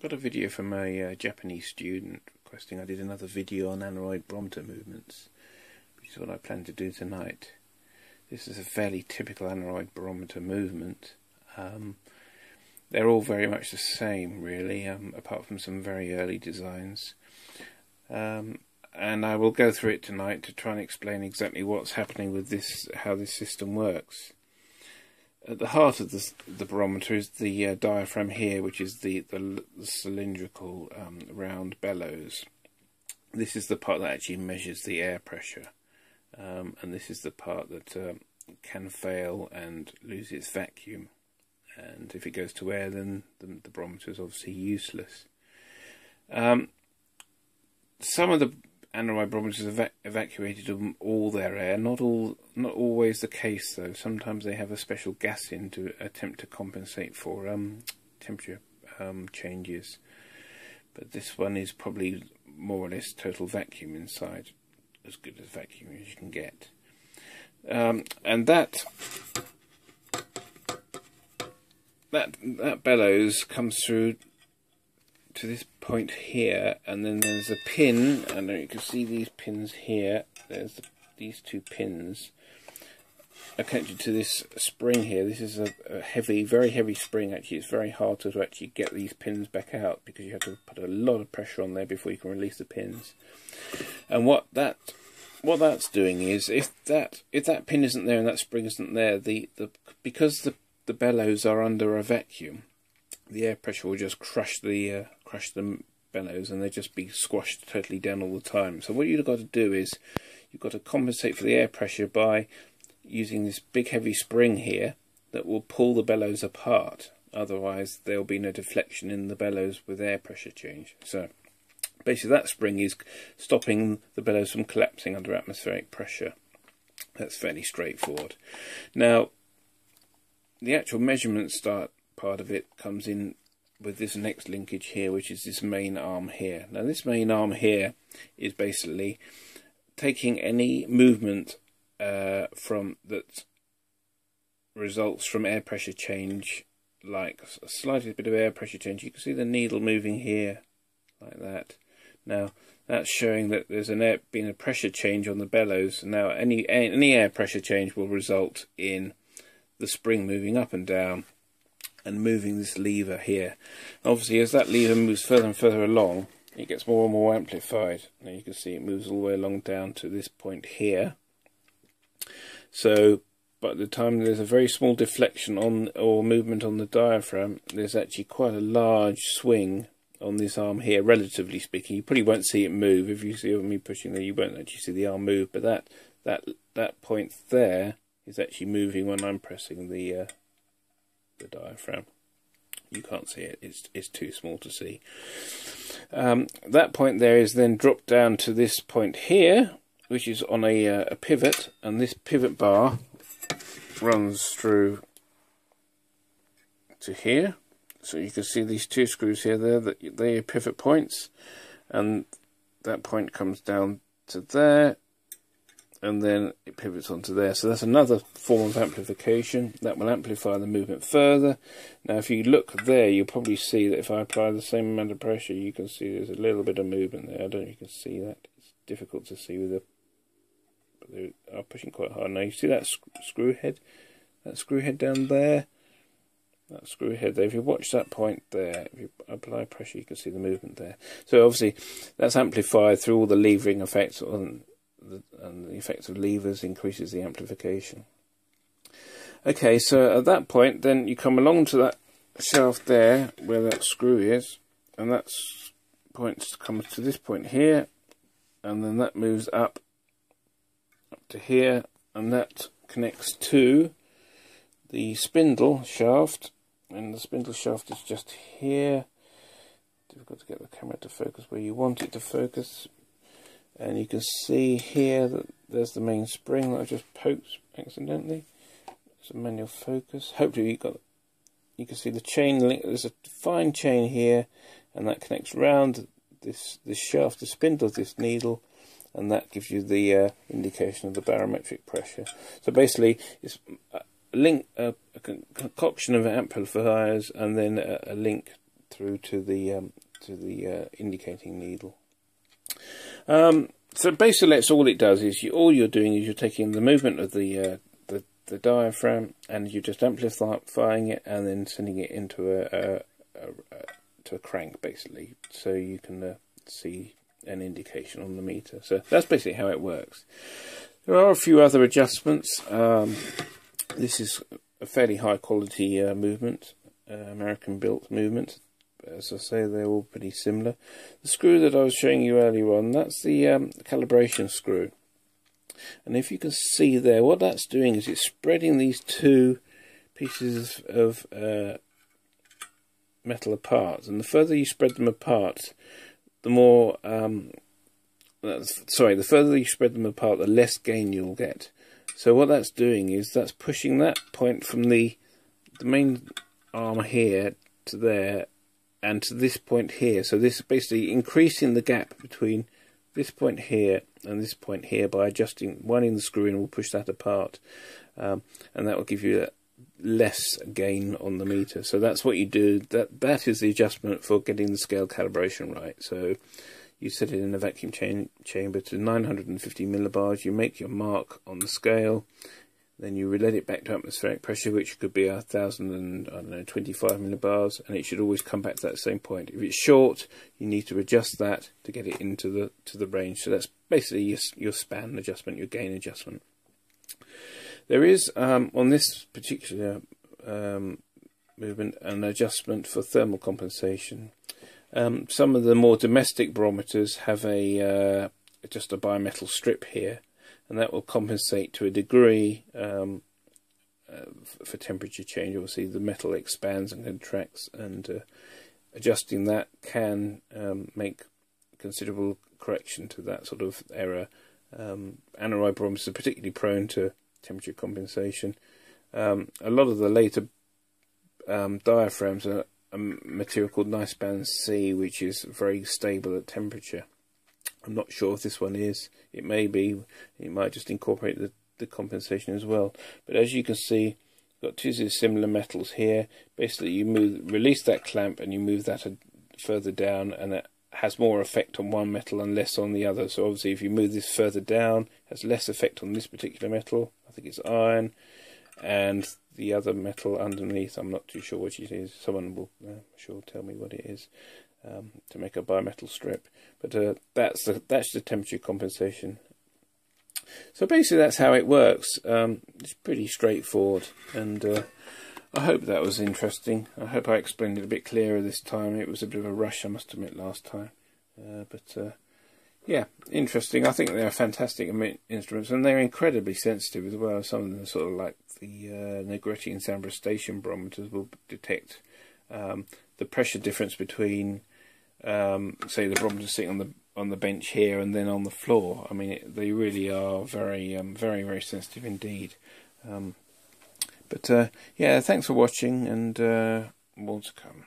got a video from a uh, Japanese student requesting I did another video on aneroid barometer movements, which is what I plan to do tonight. This is a fairly typical aneroid barometer movement. Um, they're all very much the same, really, um, apart from some very early designs. Um, and I will go through it tonight to try and explain exactly what's happening with this, how this system works. At the heart of the, the barometer is the uh, diaphragm here, which is the, the, the cylindrical um, round bellows. This is the part that actually measures the air pressure, um, and this is the part that uh, can fail and lose its vacuum. And if it goes to air, then the, the barometer is obviously useless. Um, some of the aneroid barometers eva evacuated all their air. Not all, not always the case though. Sometimes they have a special gas in to attempt to compensate for um, temperature um, changes. But this one is probably more or less total vacuum inside, as good as vacuum as you can get. Um, and that that that bellows comes through to this point here, and then there's a pin, and you can see these pins here. There's the, these two pins are connected to this spring here. This is a, a, heavy, very heavy spring. Actually, it's very hard to actually get these pins back out because you have to put a lot of pressure on there before you can release the pins. And what that what that's doing is if that if that pin isn't there and that spring isn't there, the, the because the the bellows are under a vacuum, the air pressure will just crush the uh, crush the bellows and they'd just be squashed totally down all the time. So what you've got to do is you've got to compensate for the air pressure by using this big heavy spring here that will pull the bellows apart. Otherwise there'll be no deflection in the bellows with air pressure change. So basically that spring is stopping the bellows from collapsing under atmospheric pressure. That's fairly straightforward. Now the actual measurement start part of it comes in with this next linkage here, which is this main arm here. Now this main arm here is basically taking any movement uh, from that results from air pressure change, like a slight bit of air pressure change. You can see the needle moving here, like that. Now that's showing that there's an air, been a pressure change on the bellows. Now any any air pressure change will result in the spring moving up and down and moving this lever here. Obviously, as that lever moves further and further along, it gets more and more amplified. Now you can see it moves all the way along down to this point here. So by the time there's a very small deflection on or movement on the diaphragm, there's actually quite a large swing on this arm here, relatively speaking. You probably won't see it move. If you see me pushing there, you won't actually see the arm move. But that that that point there is actually moving when I'm pressing the uh, the diaphragm. You can't see it, it's, it's too small to see. Um, that point there is then dropped down to this point here, which is on a, uh, a pivot, and this pivot bar runs through to here. So you can see these two screws here, there, that they are pivot points, and that point comes down to there, and then it pivots onto there. So that's another form of amplification that will amplify the movement further. Now if you look there, you'll probably see that if I apply the same amount of pressure, you can see there's a little bit of movement there. I don't know if you can see that. It's difficult to see with the but they are pushing quite hard. Now you see that screw head? That screw head down there? That screw head there. If you watch that point there, if you apply pressure, you can see the movement there. So obviously, that's amplified through all the levering effects on the, and the effect of levers increases the amplification. Okay, so at that point, then you come along to that shaft there where that screw is, and that point comes to this point here, and then that moves up up to here, and that connects to the spindle shaft, and the spindle shaft is just here. Difficult to get the camera to focus where you want it to focus, and you can see here that there's the main spring that I just poked accidentally. It's a manual focus. Hopefully you got you can see the chain link. There's a fine chain here, and that connects round this this shaft, the spindle of this needle, and that gives you the uh, indication of the barometric pressure. So basically, it's a link, a, a concoction of amplifiers, and then a, a link through to the um, to the uh, indicating needle. Um, so basically, that's all it does. Is you, all you're doing is you're taking the movement of the uh, the, the diaphragm and you're just amplifying it and then sending it into a, a, a, a to a crank, basically, so you can uh, see an indication on the meter. So that's basically how it works. There are a few other adjustments. Um, this is a fairly high quality uh, movement, uh, American built movement. As I say, they're all pretty similar. The screw that I was showing you earlier on, that's the um, calibration screw. And if you can see there, what that's doing is it's spreading these two pieces of uh, metal apart. And the further you spread them apart, the more, um, sorry, the further you spread them apart, the less gain you'll get. So what that's doing is that's pushing that point from the the main arm here to there and to this point here. So this is basically increasing the gap between this point here and this point here by adjusting one in the screw in will push that apart um, and that will give you less gain on the meter. So that's what you do. That That is the adjustment for getting the scale calibration right. So you set it in a vacuum chamber to 950 millibars, you make your mark on the scale, then you relate it back to atmospheric pressure, which could be a thousand and I don't know 25 millibars, and it should always come back to that same point. If it's short, you need to adjust that to get it into the to the range. So that's basically your, your span adjustment, your gain adjustment. There is um, on this particular um, movement an adjustment for thermal compensation. Um, some of the more domestic barometers have a uh, just a bimetal strip here, and that will compensate to a degree um, uh, for temperature change. Obviously, the metal expands and contracts, and uh, adjusting that can um, make considerable correction to that sort of error. Um, aneroid are particularly prone to temperature compensation. Um, a lot of the later um, diaphragms are a material called Ni-Span C, which is very stable at temperature. I'm not sure if this one is. It may be. It might just incorporate the, the compensation as well. But as you can see, got two similar metals here. Basically, you move, release that clamp and you move that further down, and it has more effect on one metal and less on the other. So obviously, if you move this further down, it has less effect on this particular metal. I think it's iron, and the other metal underneath. I'm not too sure which it is. Someone will uh, sure tell me what it is um, to make a bimetal strip. But uh, that's the that's the temperature compensation. So basically, that's how it works. Um, it's pretty straightforward, and uh, I hope that was interesting. I hope I explained it a bit clearer this time. It was a bit of a rush, I must admit, last time. Uh, but uh, yeah, interesting. I think they're fantastic instruments, and they're incredibly sensitive as well. Some of them, sort of like the uh, Negretti and Zambra station barometers, will detect um, the pressure difference between, um, say, the barometer sitting on the on the bench here and then on the floor. I mean, it, they really are very, um, very, very sensitive indeed. Um, but uh, yeah, thanks for watching, and uh, more to come.